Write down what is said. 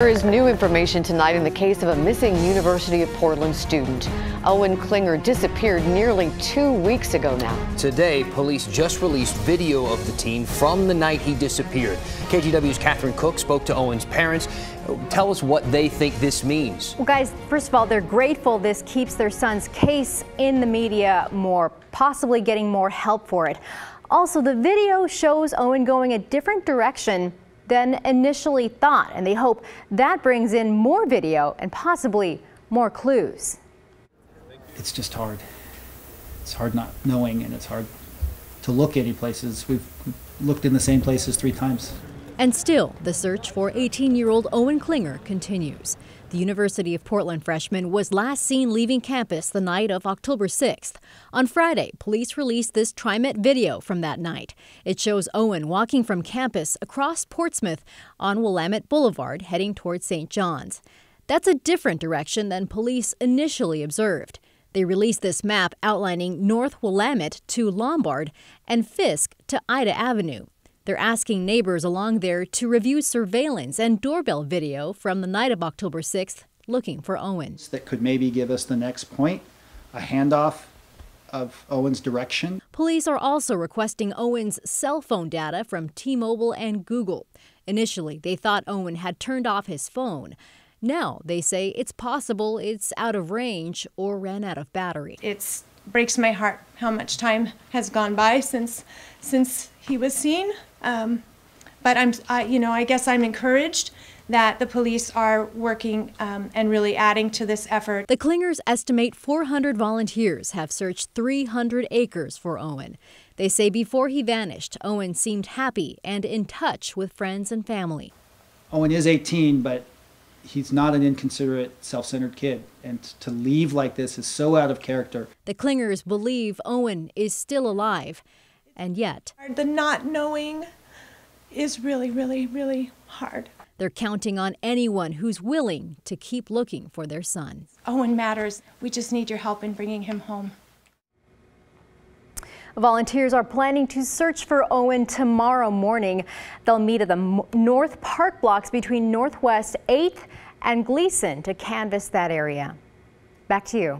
There is new information tonight in the case of a missing University of Portland student. Owen Klinger disappeared nearly two weeks ago now. Today, police just released video of the teen from the night he disappeared. KGW's Catherine Cook spoke to Owen's parents. Tell us what they think this means. Well, guys, first of all, they're grateful this keeps their son's case in the media more, possibly getting more help for it. Also, the video shows Owen going a different direction than initially thought, and they hope that brings in more video and possibly more clues. It's just hard. It's hard not knowing, and it's hard to look any places. We've looked in the same places three times. And still, the search for 18 year old Owen Klinger continues. The University of Portland freshman was last seen leaving campus the night of October 6th. On Friday, police released this TriMet video from that night. It shows Owen walking from campus across Portsmouth on Willamette Boulevard heading towards St. Johns. That's a different direction than police initially observed. They released this map outlining North Willamette to Lombard and Fiske to Ida Avenue. They're asking neighbors along there to review surveillance and doorbell video from the night of October 6th looking for Owens. That could maybe give us the next point, a handoff of Owen's direction. Police are also requesting Owen's cell phone data from T Mobile and Google. Initially, they thought Owen had turned off his phone. Now they say it's possible it's out of range or ran out of battery. It breaks my heart how much time has gone by since since he was seen. Um, but I'm, I, you know, I guess I'm encouraged that the police are working um, and really adding to this effort. The Klingers estimate 400 volunteers have searched 300 acres for Owen. They say before he vanished, Owen seemed happy and in touch with friends and family. Owen is 18, but he's not an inconsiderate, self centered kid. And to leave like this is so out of character. The Klingers believe Owen is still alive and yet, the not knowing is really, really, really hard. They're counting on anyone who's willing to keep looking for their son. Owen matters. We just need your help in bringing him home. Volunteers are planning to search for Owen tomorrow morning. They'll meet at the North Park blocks between Northwest 8th and Glisan to canvass that area. Back to you.